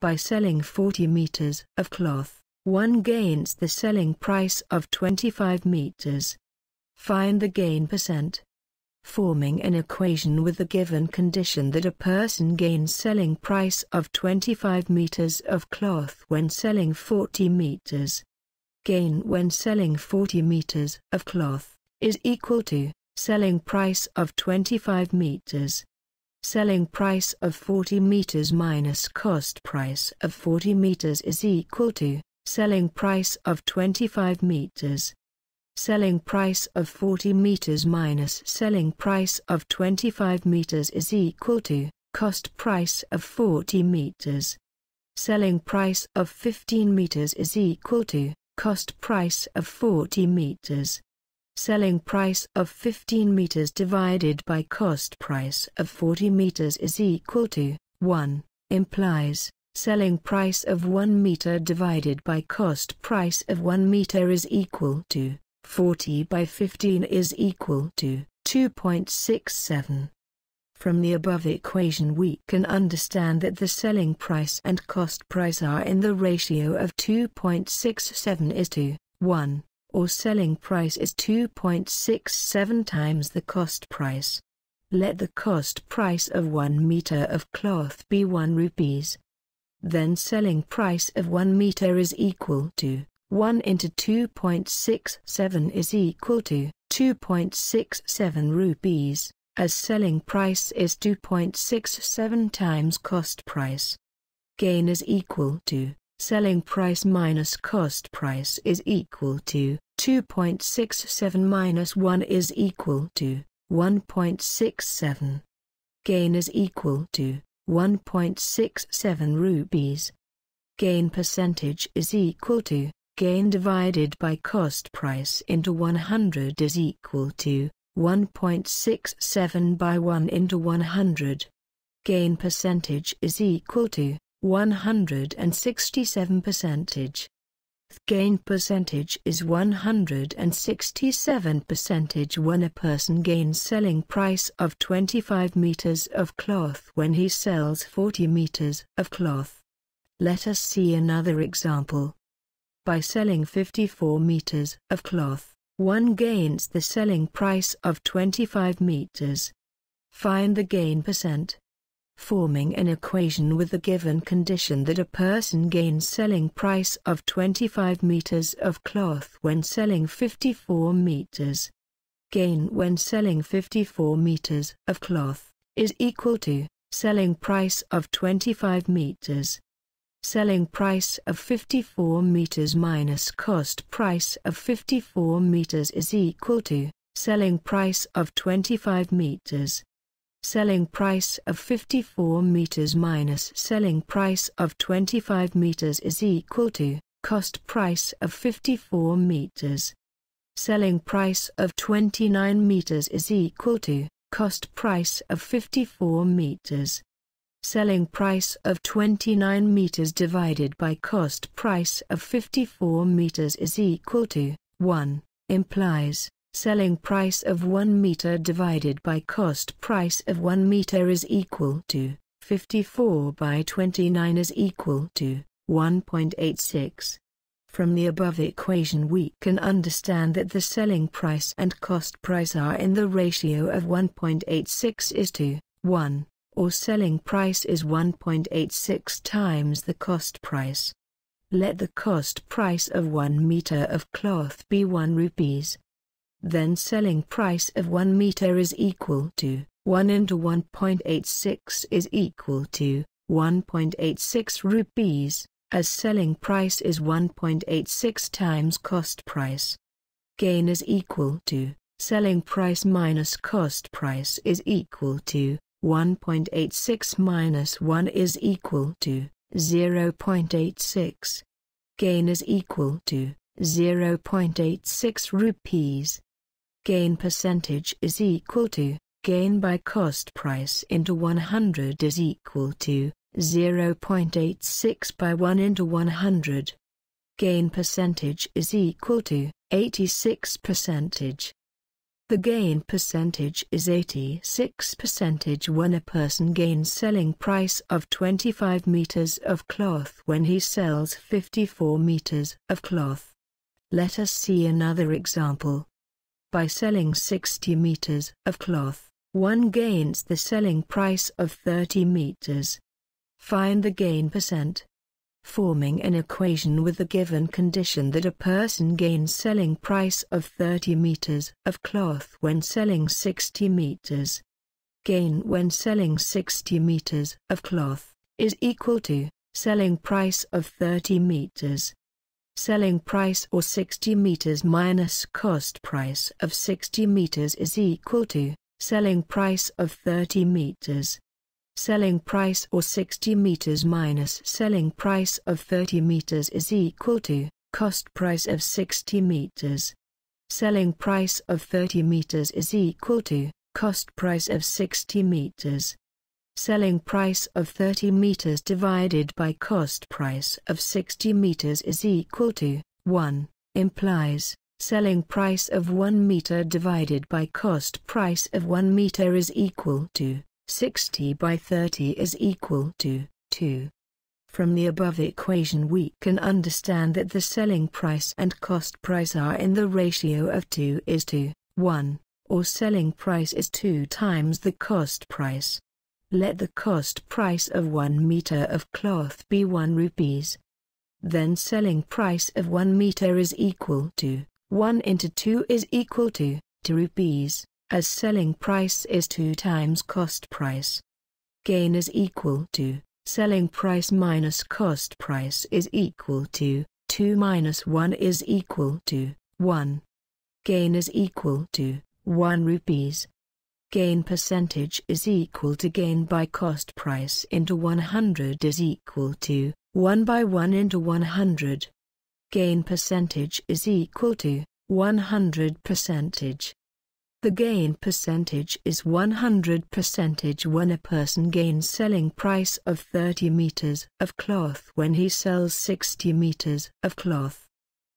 By selling 40 meters of cloth, one gains the selling price of 25 meters. Find the gain percent. Forming an equation with the given condition that a person gains selling price of 25 meters of cloth when selling 40 meters. Gain when selling 40 meters of cloth is equal to selling price of 25 meters. Selling price of 40 meters minus cost price of 40 meters is equal to selling price of 25 meters. Selling price of 40 meters minus selling price of 25 meters is equal to cost price of 40 meters. Selling price of 15 meters is equal to cost price of 40 meters. Selling price of 15 meters divided by cost price of 40 meters is equal to 1, implies selling price of 1 meter divided by cost price of 1 meter is equal to 40 by 15 is equal to 2.67. From the above equation we can understand that the selling price and cost price are in the ratio of 2.67 is to 1 or selling price is 2.67 times the cost price. Let the cost price of 1 meter of cloth be 1 rupees. Then selling price of 1 meter is equal to 1 into 2.67 is equal to 2.67 rupees, as selling price is 2.67 times cost price. Gain is equal to selling price minus cost price is equal to 2.67 minus 1 is equal to 1.67. Gain is equal to 1.67 rupees. Gain percentage is equal to gain divided by cost price into 100 is equal to 1.67 by 1 into 100. Gain percentage is equal to 167 percentage. Gain percentage is 167 percentage when a person gains selling price of 25 meters of cloth when he sells 40 meters of cloth. Let us see another example. By selling 54 meters of cloth, one gains the selling price of 25 meters. Find the gain percent forming an equation with the given condition that a person gains selling price of 25 meters of cloth when selling 54 meters. Gain when selling 54 meters of cloth is equal to selling price of 25 meters. Selling price of 54 meters minus cost price of 54 meters is equal to selling price of 25 meters selling price of 54 meters minus selling price of 25 meters is equal to cost price of 54 meters. Selling price of 29 meters is equal to cost price of 54 meters. Selling price of 29 meters divided by cost price of 54 meters is equal to 1, implies selling price of 1 meter divided by cost price of 1 meter is equal to 54 by 29 is equal to 1.86. From the above equation we can understand that the selling price and cost price are in the ratio of 1.86 is to 1, or selling price is 1.86 times the cost price. Let the cost price of 1 meter of cloth be 1 rupees, then selling price of 1 meter is equal to 1 into 1.86 is equal to 1.86 rupees, as selling price is 1.86 times cost price. Gain is equal to selling price minus cost price is equal to 1.86 minus 1 is equal to 0.86. Gain is equal to 0.86 rupees gain percentage is equal to gain by cost price into 100 is equal to 0.86 by 1 into 100. Gain percentage is equal to 86 percentage. The gain percentage is 86 percentage when a person gains selling price of 25 meters of cloth when he sells 54 meters of cloth. Let us see another example. By selling 60 meters of cloth, one gains the selling price of 30 meters. Find the gain percent forming an equation with the given condition that a person gains selling price of 30 meters of cloth when selling 60 meters. Gain when selling 60 meters of cloth is equal to selling price of 30 meters. Selling price or 60 meters minus cost price of 60 meters is equal to selling price of 30 meters selling price or 60 meters minus selling price of 30 meters is equal to cost price of 60 meters. Selling price of 30 meters is equal to cost price of 60 meters. Selling price of 30 meters divided by cost price of 60 meters is equal to 1, implies selling price of 1 meter divided by cost price of 1 meter is equal to 60 by 30 is equal to 2. From the above equation we can understand that the selling price and cost price are in the ratio of 2 is to 1, or selling price is 2 times the cost price. Let the cost price of 1 meter of cloth be 1 rupees. Then selling price of 1 meter is equal to 1 into 2 is equal to 2 rupees as selling price is 2 times cost price. Gain is equal to, selling price minus cost price is equal to, 2 minus 1 is equal to, 1. Gain is equal to, 1 rupees. Gain percentage is equal to gain by cost price into 100 is equal to, 1 by 1 into 100. Gain percentage is equal to, 100 percentage. The gain percentage is 100 percentage when a person gains selling price of 30 meters of cloth when he sells 60 meters of cloth.